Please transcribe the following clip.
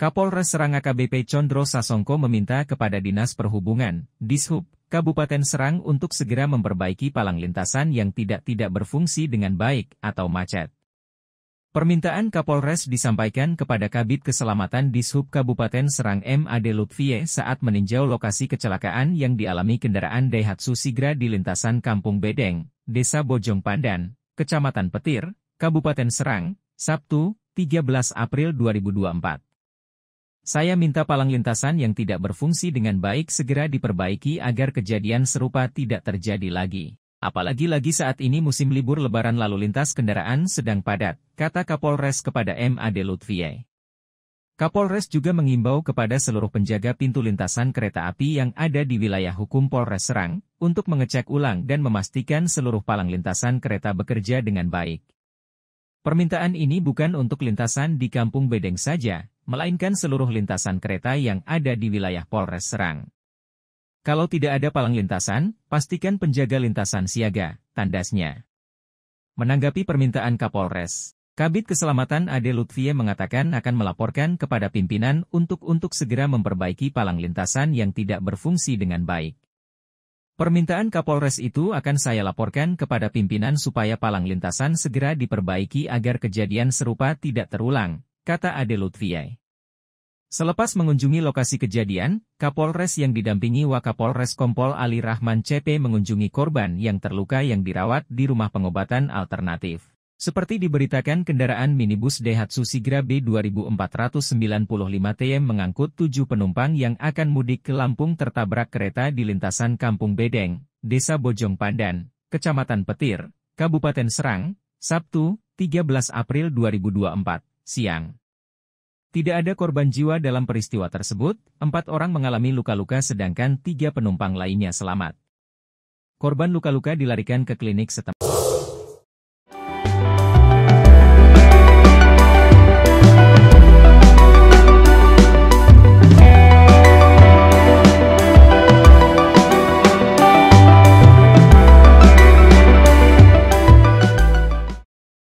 Kapolres Serang AKBP Condro Sasongko meminta kepada Dinas Perhubungan, Dishub, Kabupaten Serang untuk segera memperbaiki palang lintasan yang tidak-tidak berfungsi dengan baik atau macet. Permintaan Kapolres disampaikan kepada Kabit Keselamatan Dishub Kabupaten Serang M. Ade Lutfie saat meninjau lokasi kecelakaan yang dialami kendaraan Daihatsu Sigra di lintasan Kampung Bedeng, Desa Bojong Pandan, Kecamatan Petir, Kabupaten Serang, Sabtu, 13 April 2024. Saya minta palang lintasan yang tidak berfungsi dengan baik segera diperbaiki agar kejadian serupa tidak terjadi lagi. Apalagi lagi saat ini musim libur lebaran lalu lintas kendaraan sedang padat, kata Kapolres kepada MAD Lutfie. Kapolres juga mengimbau kepada seluruh penjaga pintu lintasan kereta api yang ada di wilayah hukum Polres Serang, untuk mengecek ulang dan memastikan seluruh palang lintasan kereta bekerja dengan baik. Permintaan ini bukan untuk lintasan di Kampung Bedeng saja, melainkan seluruh lintasan kereta yang ada di wilayah Polres Serang. Kalau tidak ada palang lintasan, pastikan penjaga lintasan siaga, tandasnya. Menanggapi permintaan Kapolres, Kabit Keselamatan Ade Lutfie mengatakan akan melaporkan kepada pimpinan untuk untuk segera memperbaiki palang lintasan yang tidak berfungsi dengan baik. Permintaan Kapolres itu akan saya laporkan kepada pimpinan supaya palang lintasan segera diperbaiki agar kejadian serupa tidak terulang, kata Ade Lutfie. Selepas mengunjungi lokasi kejadian, Kapolres yang didampingi Wakapolres Kompol Ali Rahman CP mengunjungi korban yang terluka yang dirawat di rumah pengobatan alternatif. Seperti diberitakan kendaraan minibus Daihatsu Sigra B 2495 TM mengangkut tujuh penumpang yang akan mudik ke Lampung tertabrak kereta di lintasan Kampung Bedeng, Desa Bojong Pandan, Kecamatan Petir, Kabupaten Serang, Sabtu, 13 April 2024, siang. Tidak ada korban jiwa dalam peristiwa tersebut, empat orang mengalami luka-luka sedangkan tiga penumpang lainnya selamat. Korban luka-luka dilarikan ke klinik setempat.